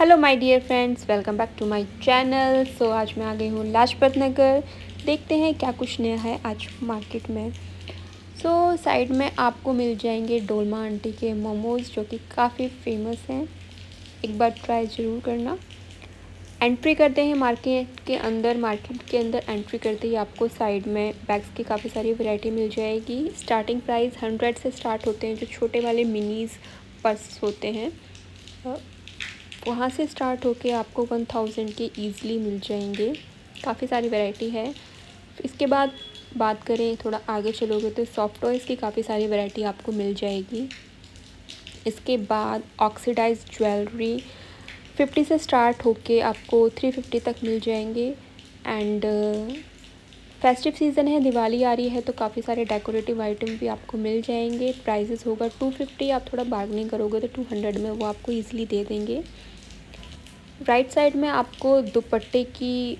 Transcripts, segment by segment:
Hello my dear friends welcome back to my channel so आज मैं आ गई हूँ लाजपत नगर। देखते हैं क्या कुछ नया है आज मार्केट में। सो so, साइड में आपको मिल जाएँगे डोलमा आंटी के मोमोज़ जो कि काफ़ी फ़ेमस हैं। एक बार ट्राई ज़रूर करना। एंट्री करते हैं मार्केट के अंदर। मार्केट के अंदर एंट्री करते ही आपको साइड में बैग्स की काफ़ी सारी वैरायटी मिल जाएगी। स्टार्टिंग प्राइस हंड्रेड से स्टार्ट होते हैं जो छोटे वाले मिनीज़ पर्स होते हैं। वहाँ से स्टार्ट होके आपको वन थाउज़ेंड के ईज़िली मिल जाएँगे। काफ़ी सारी वैरायटी है। इसके बाद बात करें, थोड़ा आगे चलोगे तो सॉफ्ट टॉयज़ की काफ़ी सारी वैरायटी आपको मिल जाएगी। इसके बाद ऑक्सीडाइज ज्वेलरी फिफ्टी से स्टार्ट होके आपको थ्री फिफ्टी तक मिल जाएँगे। एंड फेस्टिव सीज़न है, दिवाली आ रही है तो काफ़ी सारे डेकोरेटिव आइटम भी आपको मिल जाएँगे। प्राइसेस होगा टू फिफ्टी आप थोड़ा बार्गनिंग करोगे तो टू हंड्रेड में वो आपको ईज़िली दे देंगे। राइट साइड में आपको दुपट्टे की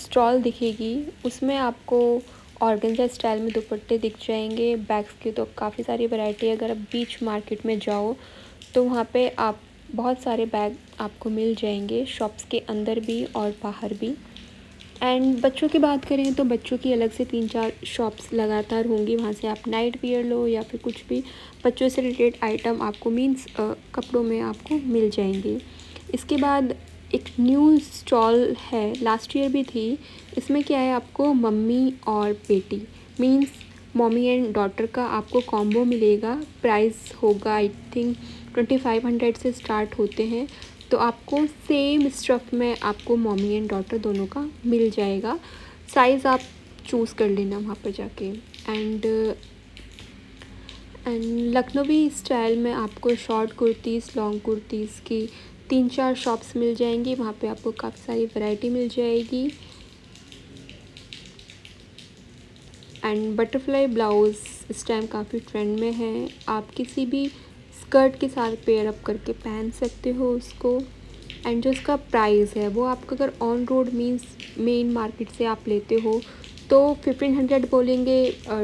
स्टॉल दिखेगी। उसमें आपको ऑर्गेंजा स्टाइल में दुपट्टे दिख जाएँगे। बैग्स की तो काफ़ी सारी वैरायटी अगर आप बीच मार्केट में जाओ तो वहाँ पे आप, बहुत सारे बैग आपको मिल जाएँगे। शॉप्स के अंदर भी और बाहर भी। एंड बच्चों की बात करें तो बच्चों की अलग से तीन चार शॉप्स लगातार होंगी। वहाँ से आप नाइट वियर लो या फिर कुछ भी। बच्चों से रिलेटेड आइटम आपको मीन्स कपड़ों में आपको मिल जाएँगे। इसके बाद एक न्यू स्टॉल है। लास्ट ईयर भी थी। इसमें क्या है आपको मम्मी और बेटी। मींस मम्मी एंड डॉटर का आपको कॉम्बो मिलेगा। प्राइस होगा I think twenty five hundred से स्टार्ट होते हैं। तो आपको सेम स्टफ़ में आपको मम्मी एंड डॉटर दोनों का मिल जाएगा। साइज़ आप चूज़ कर लेना वहाँ पर जाके। एंड एंड लखनवी स्टाइल में आपको शॉर्ट कुर्तीज़ लॉन्ग कुर्तीज़ की तीन चार शॉप्स मिल जाएँगी। वहाँ पे आपको काफ़ी सारी वैरायटी मिल जाएगी। एंड बटरफ्लाई ब्लाउज़ इस टाइम काफ़ी ट्रेंड में है। आप किसी भी स्कर्ट के साथ पेयर अप करके पहन सकते हो उसको। एंड जो उसका प्राइस है, वो आपका अगर on road means main market से आप लेते हो तो फिफ्टीन हंड्रेड बोलेंगे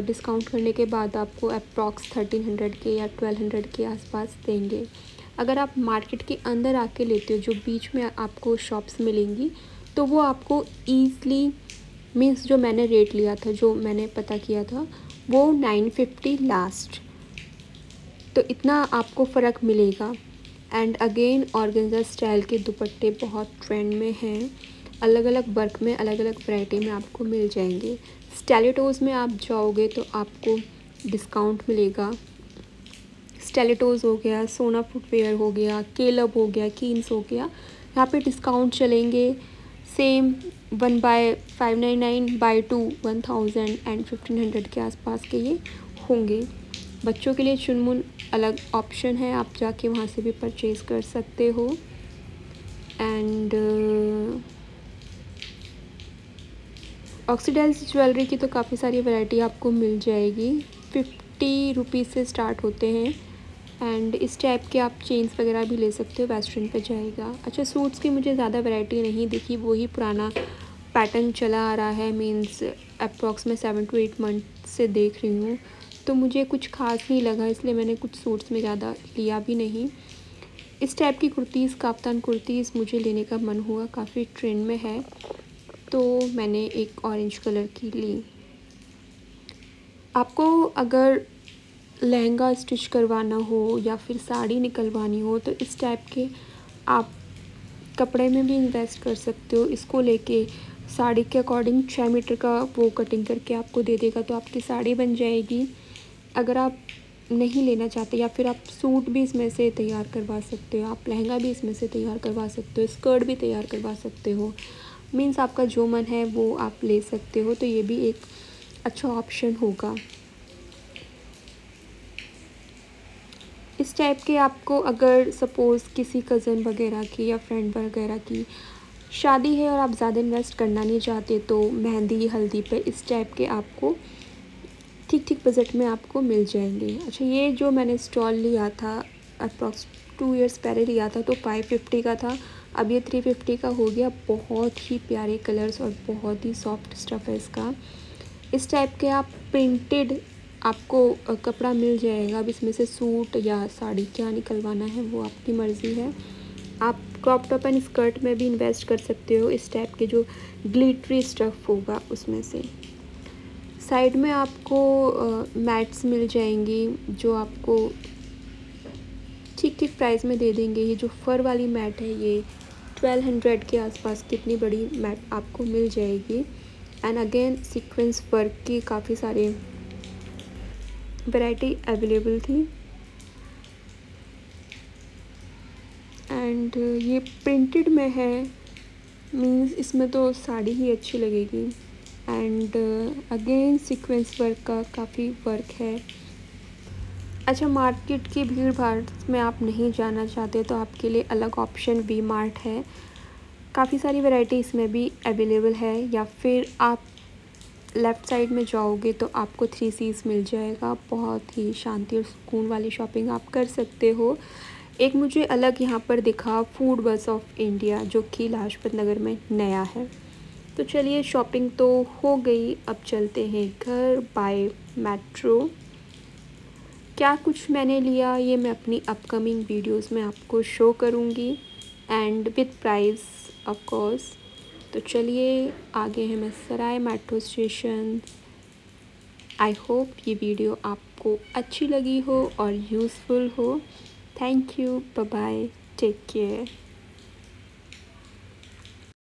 डिस्काउंट करने के बाद आपको अप्रॉक्स थर्टीन हंड्रेड के या ट्वेल्व हंड्रेड के आसपास देंगे। अगर आप मार्केट के अंदर आके लेते हो, जो बीच में आपको शॉप्स मिलेंगी तो वो आपको ईज़ली मीन्स जो मैंने रेट लिया था, जो मैंने पता किया था, वो नाइन फिफ्टी लास्ट तो इतना आपको फ़र्क मिलेगा। एंड अगेन ऑर्गेन्जा स्टाइल के दुपट्टे बहुत ट्रेंड में हैं। अलग अलग वर्क में अलग अलग वैरायटी में आपको मिल जाएँगे। स्टेलेटोज़ में आप जाओगे तो आपको डिस्काउंट मिलेगा। स्टेलेटोज़ हो गया, सोना फुटवेयर हो गया केलब हो गया कीन्स हो गया। यहाँ पे डिस्काउंट चलेंगे। Same one by five nine nine by two one thousand and fifteen hundred के आसपास के ये होंगे। बच्चों के लिए चुनमुन अलग ऑप्शन है, आप जाके वहाँ से भी परचेज़ कर सकते हो। एंड ऑक्सीडाइज ज्वेलरी की तो काफ़ी सारी वैरायटी आपको मिल जाएगी। फिफ्टी रुपीज़ से स्टार्ट होते हैं। एंड इस टाइप के आप चेन्स वगैरह भी ले सकते हो वेस्टर्न पे जाएगा। अच्छा सूट्स की मुझे ज़्यादा वैरायटी नहीं दिखी, वही पुराना पैटर्न चला आ रहा है मींस अप्रॉक्स में सेवन टू एट मंथ से देख रही हूँ। तो मुझे कुछ खास नहीं लगा, इसलिए मैंने कुछ सूट्स में ज़्यादा लिया भी नहीं। इस टाइप की कुर्तीज़ काफ्तान कुर्तीज़ मुझे लेने का मन हुआ, काफ़ी ट्रेंड में है। तो मैंने एक ऑरेंज कलर की ली। आपको अगर लहंगा स्टिच करवाना हो या फिर साड़ी निकलवानी हो तो इस टाइप के आप कपड़े में भी इन्वेस्ट कर सकते हो। इसको लेके साड़ी के अकॉर्डिंग छः मीटर का वो कटिंग करके आपको दे देगा तो आपकी साड़ी बन जाएगी। अगर आप नहीं लेना चाहते या फिर आप सूट भी इसमें से तैयार करवा सकते हो, आप लहंगा भी इसमें से तैयार करवा सकते हो, स्कर्ट भी तैयार करवा सकते हो, मीन्स आपका जो मन है वो आप ले सकते हो तो ये भी एक अच्छा ऑप्शन होगा। इस टाइप के आपको अगर सपोज़ किसी कज़न वगैरह की या फ्रेंड वगैरह की शादी है और आप ज़्यादा इन्वेस्ट करना नहीं चाहते तो मेहंदी, हल्दी पे इस टाइप के आपको ठीक ठीक बजट में आपको मिल जाएँगे। अच्छा ये जो मैंने स्टॉल लिया था, अप्रॉक्स टू इयर्स पहले लिया था तो फाइव फिफ्टी का था। अब ये थ्री फिफ्टी का हो गया। बहुत ही प्यारे कलर्स और बहुत ही सॉफ्ट स्टफ़ है इसका। इस टाइप के आप प्रिंटेड आपको कपड़ा मिल जाएगा। अब इसमें से सूट या साड़ी क्या निकलवाना है, वो आपकी मर्ज़ी है। आप क्रॉप टॉप एंड स्कर्ट में भी इन्वेस्ट कर सकते हो इस टाइप के जो ग्लिटरी स्टफ़ होगा उसमें से। साइड में आपको मैट्स मिल जाएँगी, जो आपको ठीक ठीक प्राइस में दे देंगे। ये जो फ़र वाली मैट है, ये ट्वेल्व हंड्रेड के आसपास कितनी बड़ी मैट आपको मिल जाएगी। एंड अगेन सीक्वेंस वर्क की काफ़ी सारे वैरायटी अवेलेबल थी। एंड ये प्रिंटेड में है मींस इसमें तो साड़ी ही अच्छी लगेगी। एंड अगेन सीक्वेंस वर्क का काफ़ी वर्क है। अच्छा मार्केट की भीड़ भाड़ में आप नहीं जाना चाहते तो आपके लिए अलग ऑप्शन वी मार्ट है। काफ़ी सारी वैरायटी इसमें भी अवेलेबल है, या फिर आप लेफ़्ट साइड में जाओगे तो आपको थ्री सीज मिल जाएगा। बहुत ही शांति और सुकून वाली शॉपिंग आप कर सकते हो। एक मुझे अलग यहाँ पर दिखा फ़ूड बस ऑफ़ इंडिया जो कि लाजपत नगर में नया है। तो चलिए शॉपिंग तो हो गई, अब चलते हैं घर बाय मेट्रो क्या कुछ मैंने लिया, ये मैं अपनी अपकमिंग वीडियोस में आपको शो करूँगी. And with price of course तो चलिए आगे हैं मैं Sarai metro station I hope ये वीडियो आपको अच्छी लगी हो और यूज़फुल हो. Thank you bye take care